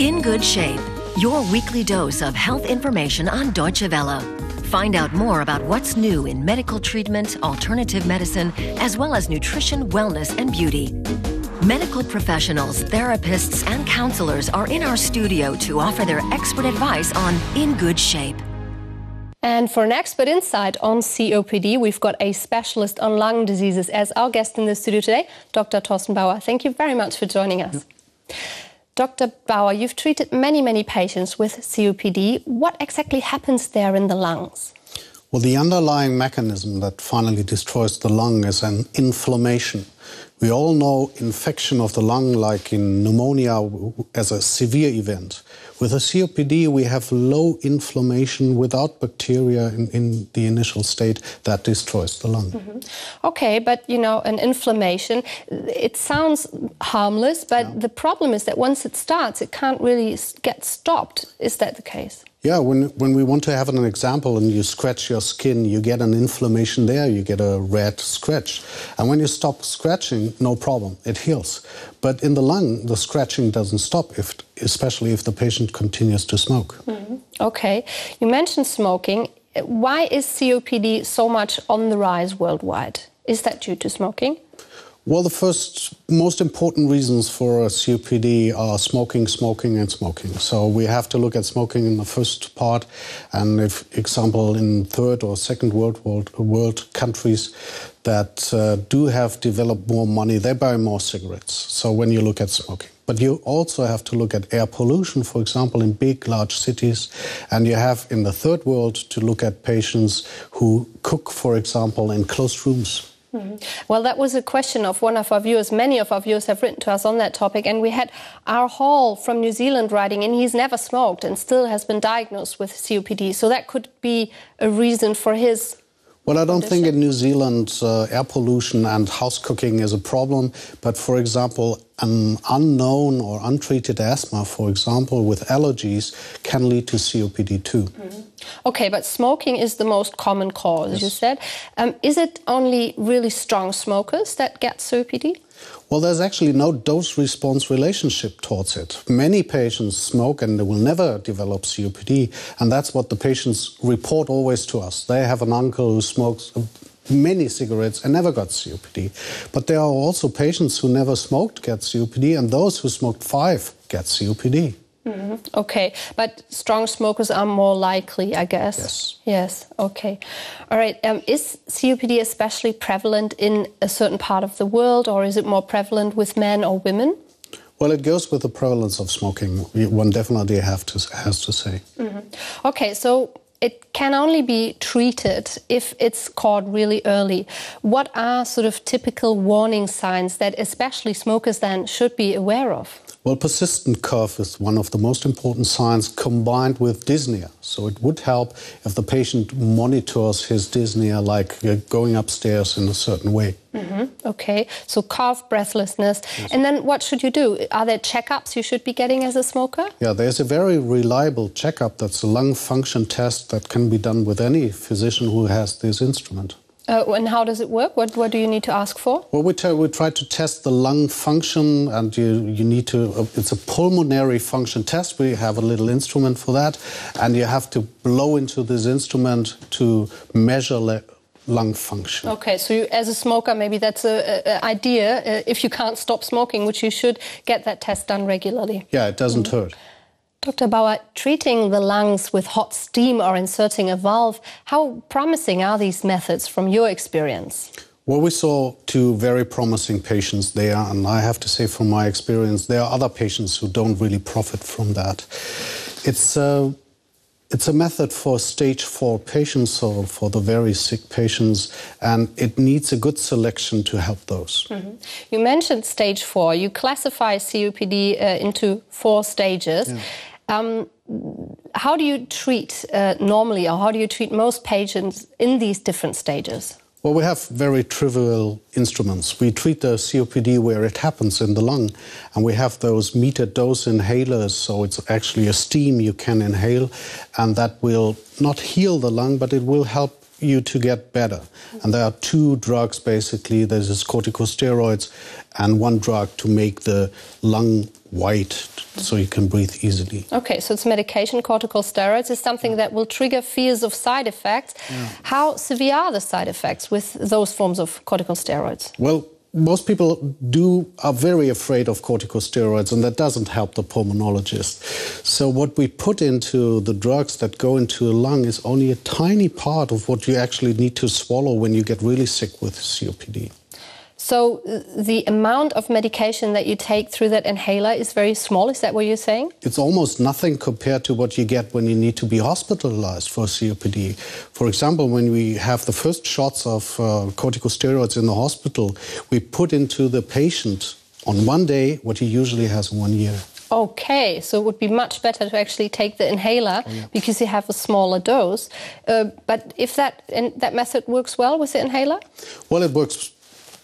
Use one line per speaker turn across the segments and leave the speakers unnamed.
In Good Shape, your weekly dose of health information on Deutsche Welle. Find out more about what's new in medical treatment, alternative medicine, as well as nutrition, wellness, and beauty. Medical professionals, therapists, and counselors are in our studio to offer their expert advice on In Good Shape.
And for an expert insight on COPD, we've got a specialist on lung diseases as our guest in the studio today, Dr. Torsten Bauer. Thank you very much for joining us. Yep. Dr. Bauer, you've treated many, many patients with COPD. What exactly happens there in the lungs?
Well, the underlying mechanism that finally destroys the lung is an inflammation. We all know infection of the lung, like in pneumonia, as a severe event. With a COPD, we have low inflammation without bacteria in, in the initial state that destroys the lung. Mm -hmm.
Okay, but you know, an inflammation, it sounds harmless, but yeah. the problem is that once it starts, it can't really get stopped. Is that the case?
Yeah, when, when we want to have an example and you scratch your skin, you get an inflammation there, you get a red scratch. And when you stop scratching, no problem, it heals. But in the lung, the scratching doesn't stop, if, especially if the patient continues to smoke. Mm
-hmm. Okay, you mentioned smoking. Why is COPD so much on the rise worldwide? Is that due to smoking?
Well, the first most important reasons for COPD are smoking, smoking, and smoking. So we have to look at smoking in the first part, and if example in third or second world world, world countries that uh, do have developed more money, they buy more cigarettes. So when you look at smoking. But you also have to look at air pollution, for example, in big, large cities. And you have in the third world to look at patients who cook, for example, in closed rooms.
Mm -hmm. Well, that was a question of one of our viewers. Many of our viewers have written to us on that topic, and we had our Hall from New Zealand writing, and he's never smoked and still has been diagnosed with COPD. So that could be a reason for his
well, I don't think in New Zealand uh, air pollution and house cooking is a problem. But for example, an unknown or untreated asthma, for example, with allergies, can lead to COPD too. Mm -hmm.
Okay, but smoking is the most common cause, yes. you said. Um, is it only really strong smokers that get COPD?
Well, there's actually no dose response relationship towards it. Many patients smoke and they will never develop COPD, and that's what the patients report always to us. They have an uncle who smokes many cigarettes and never got COPD. But there are also patients who never smoked get COPD, and those who smoked five get COPD.
Mm -hmm. Okay, but strong smokers are more likely, I guess.
Yes.
Yes. Okay. All right. Um, is COPD especially prevalent in a certain part of the world, or is it more prevalent with men or women?
Well, it goes with the prevalence of smoking. One definitely have to has to say. Mm -hmm.
Okay. So it can only be treated if it's caught really early. What are sort of typical warning signs that especially smokers then should be aware of?
Well, persistent cough is one of the most important signs combined with dyspnea. So it would help if the patient monitors his dyspnea, like uh, going upstairs in a certain way.
Mm -hmm. Okay, so cough, breathlessness. Yes. And then what should you do? Are there checkups you should be getting as a smoker?
Yeah, there's a very reliable checkup that's a lung function test that can be done with any physician who has this instrument.
Uh, and how does it work? What, what do you need to ask for?
Well, we, we try to test the lung function, and you, you need to, uh, it's a pulmonary function test. We have a little instrument for that, and you have to blow into this instrument to measure lung function.
Okay, so you, as a smoker, maybe that's an idea. Uh, if you can't stop smoking, which you should get that test done regularly.
Yeah, it doesn't mm. hurt.
Dr. Bauer, treating the lungs with hot steam or inserting a valve, how promising are these methods from your experience?
Well, we saw two very promising patients there, and I have to say, from my experience, there are other patients who don't really profit from that. It's uh, it's a method for stage four patients or for the very sick patients, and it needs a good selection to help those. Mm -hmm.
You mentioned stage four. You classify COPD uh, into four stages. Yeah. Um, how do you treat uh, normally, or how do you treat most patients in these different stages?
Well, we have very trivial instruments. We treat the COPD where it happens in the lung, and we have those metered dose inhalers, so it's actually a steam you can inhale, and that will not heal the lung, but it will help you to get better. And there are two drugs basically there's corticosteroids and one drug to make the lung white so you can breathe easily.
Okay, so it's medication, corticosteroids is something that will trigger fears of side effects. Yeah. How severe are the side effects with those forms of corticosteroids?
Well, most people do are very afraid of corticosteroids and that doesn't help the pulmonologist. So what we put into the drugs that go into a lung is only a tiny part of what you actually need to swallow when you get really sick with copd
so uh, the amount of medication that you take through that inhaler is very small. Is that what you're saying?
It's almost nothing compared to what you get when you need to be hospitalized for COPD. For example, when we have the first shots of uh, corticosteroids in the hospital, we put into the patient on one day what he usually has in one year.
Okay, so it would be much better to actually take the inhaler oh, yeah. because you have a smaller dose. Uh, but if that that method works well with the inhaler,
well, it works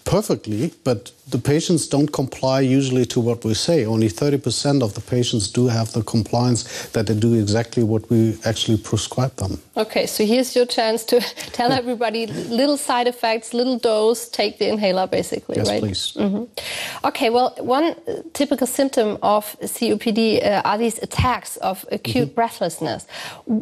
perfectly, but the patients don't comply usually to what we say. Only 30% of the patients do have the compliance that they do exactly what we actually prescribe them.
Okay, so here's your chance to tell everybody little side effects, little dose, take the inhaler basically,
yes,
right?
please.
Mm -hmm. Okay, well, one typical symptom of COPD uh, are these attacks of acute mm -hmm. breathlessness.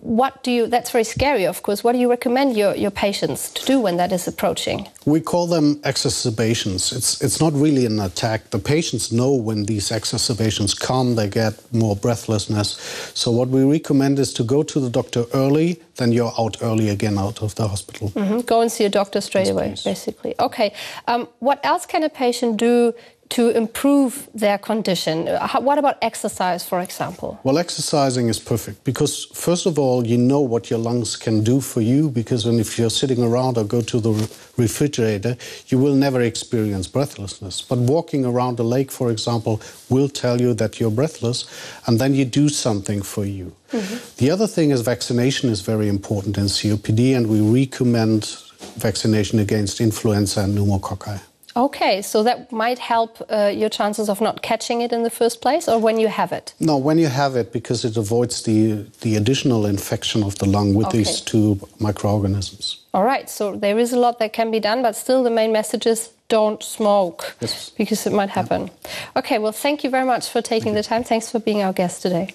What do you, that's very scary, of course. What do you recommend your, your patients to do when that is approaching?
We call them exacerbations. It's, it's not really an attack. The patients know when these exacerbations come, they get more breathlessness. So, what we recommend is to go to the doctor early, then you're out early again out of the hospital.
Mm -hmm. Go and see a doctor straight yes, away, please. basically. Okay. Um, what else can a patient do to improve their condition? How, what about exercise, for example?
Well, exercising is perfect because, first of all, you know what your lungs can do for you because when, if you're sitting around or go to the refrigerator, you will never experience breathlessness. But walking around a lake, for example, will tell you that you're breathless, and then you do something for you. Mm -hmm. The other thing is vaccination is very important in COPD, and we recommend vaccination against influenza and pneumococci.
Okay, so that might help uh, your chances of not catching it in the first place, or when you have it?
No, when you have it, because it avoids the, the additional infection of the lung with okay. these two microorganisms.
All right, so there is a lot that can be done, but still the main message is don't smoke
yes.
because it might happen. Yeah. Okay, well, thank you very much for taking the time. Thanks for being our guest today.